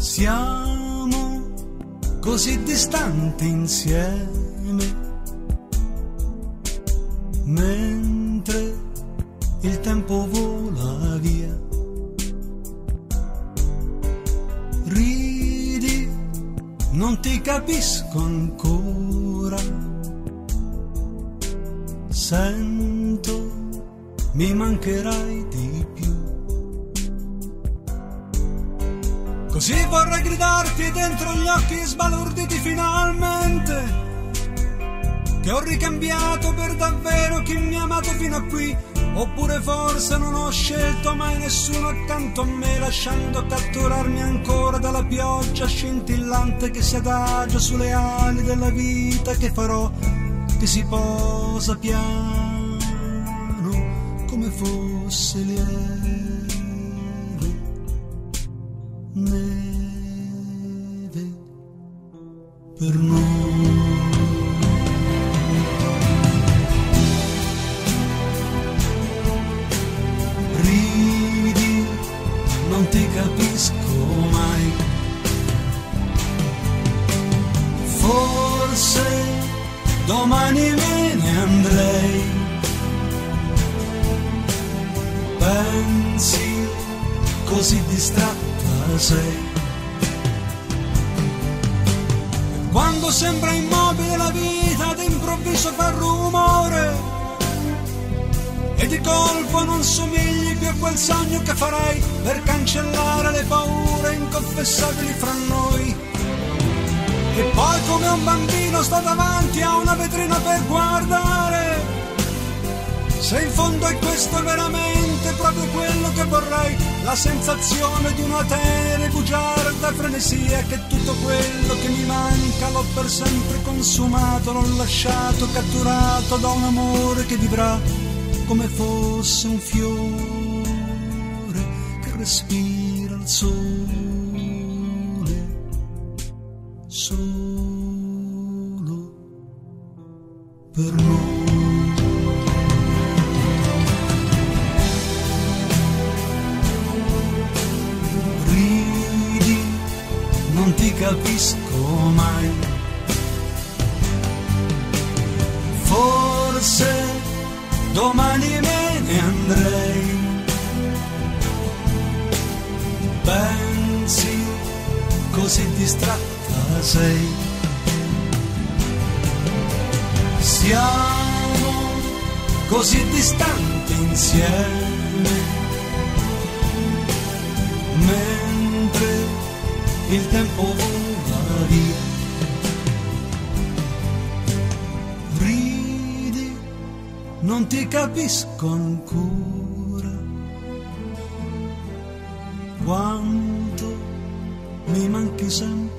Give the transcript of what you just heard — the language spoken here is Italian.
Siamo così distanti insieme, mentre il tempo vola via. Ridi, non ti capisco ancora. Sento, mi mancherai di più. Così vorrei gridarti dentro gli occhi sbalorditi finalmente che ho ricambiato per davvero chi mi ha amato fino a qui. Oppure forse non ho scelto mai nessuno accanto a me lasciando catturarmi ancora dalla pioggia scintillante che si adagia sulle ali della vita che farò che si posa piano come fosse lieve neve per noi. Ridi, non ti capisco mai. Forse domani me ne andrei. Pensi così distratta sei. Quando sembra immobile la vita, d'improvviso fa rumore. E di colpo non somigli più a quel sogno che farei per cancellare le paure inconfessabili fra noi. E poi come un bambino sto davanti a una vetrina per guardare. Se in fondo è questo veramente proprio quello che vorrei, la sensazione di una tenere bugiarda frenesia, che tutto quello che mi manca l'ho per sempre consumato, l'ho lasciato catturato da un amore che vivrà come fosse un fiore che respira il sole, solo per noi. Capisco mai. Forse domani me ne andrei. Pensi così distratta sei. Siamo così distanti insieme. Il tempo vola via. Ridi, non ti capisco ancora quanto mi manchi sempre